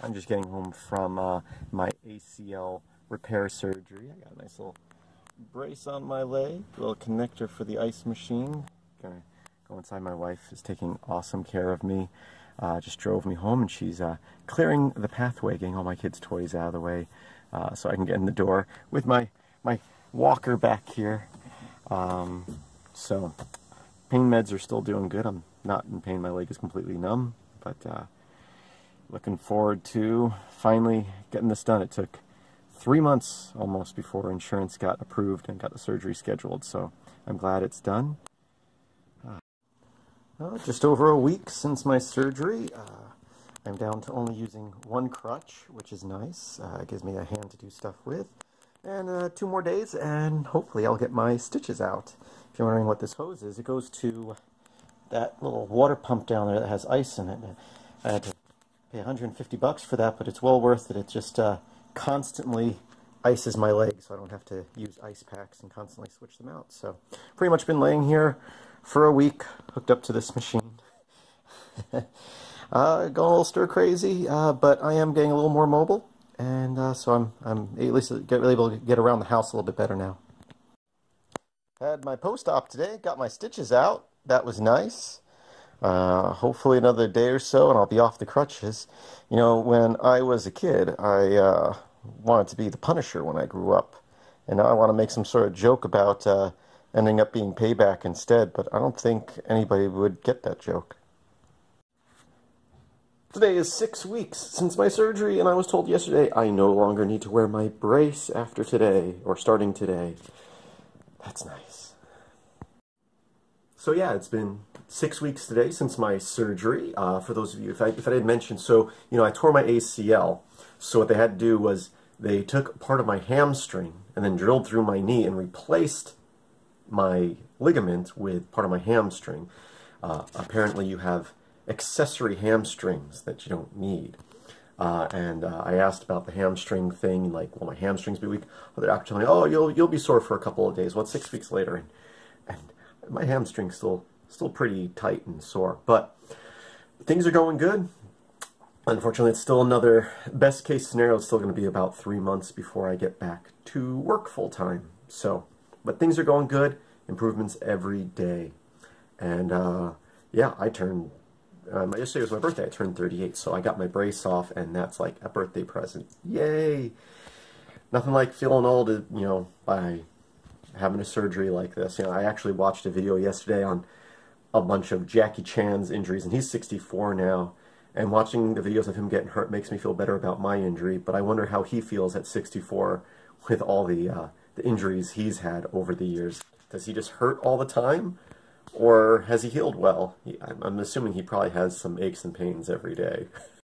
I'm just getting home from uh, my ACL repair surgery. I got a nice little brace on my leg, little connector for the ice machine. Gonna go inside. My wife is taking awesome care of me. Uh, just drove me home, and she's uh, clearing the pathway, getting all my kids' toys out of the way, uh, so I can get in the door with my my walker back here. Um, so pain meds are still doing good. I'm not in pain. My leg is completely numb, but uh, looking forward to finally getting this done. It took three months almost before insurance got approved and got the surgery scheduled, so I'm glad it's done. Uh, just over a week since my surgery. Uh, I'm down to only using one crutch, which is nice. Uh, it gives me a hand to do stuff with. And uh, two more days, and hopefully I'll get my stitches out. If you're wondering what this hose is, it goes to that little water pump down there that has ice in it. I had to pay 150 bucks for that, but it's well worth it. It just uh, constantly ices my legs, so I don't have to use ice packs and constantly switch them out. So, pretty much been laying here for a week, hooked up to this machine. uh, going a little stir crazy, uh, but I am getting a little more mobile, and uh, so I'm I'm at least get able to get around the house a little bit better now. Had my post-op today, got my stitches out. That was nice. Uh, hopefully another day or so, and I'll be off the crutches. You know, when I was a kid, I uh, wanted to be the Punisher when I grew up, and now I want to make some sort of joke about uh, ending up being payback instead. But I don't think anybody would get that joke. Today is six weeks since my surgery, and I was told yesterday I no longer need to wear my brace after today, or starting today. That's nice. So yeah, it's been six weeks today since my surgery. Uh, for those of you, if I, if I didn't mention, so, you know, I tore my ACL. So what they had to do was they took part of my hamstring and then drilled through my knee and replaced my ligament with part of my hamstring. Uh, apparently you have accessory hamstrings that you don't need. Uh, and uh, I asked about the hamstring thing, like, will my hamstrings be weak? The doctor told me, oh, you'll you'll be sore for a couple of days. Well, six weeks later, and my hamstring's still still pretty tight and sore. But things are going good. Unfortunately, it's still another best case scenario. It's still going to be about three months before I get back to work full time. So, but things are going good. Improvements every day. And uh, yeah, I turned um, yesterday was my birthday. I turned 38, so I got my brace off, and that's like a birthday present. Yay! Nothing like feeling old, you know, by having a surgery like this. You know, I actually watched a video yesterday on a bunch of Jackie Chan's injuries, and he's 64 now. And watching the videos of him getting hurt makes me feel better about my injury, but I wonder how he feels at 64 with all the, uh, the injuries he's had over the years. Does he just hurt all the time? Or has he healed well? I'm assuming he probably has some aches and pains every day.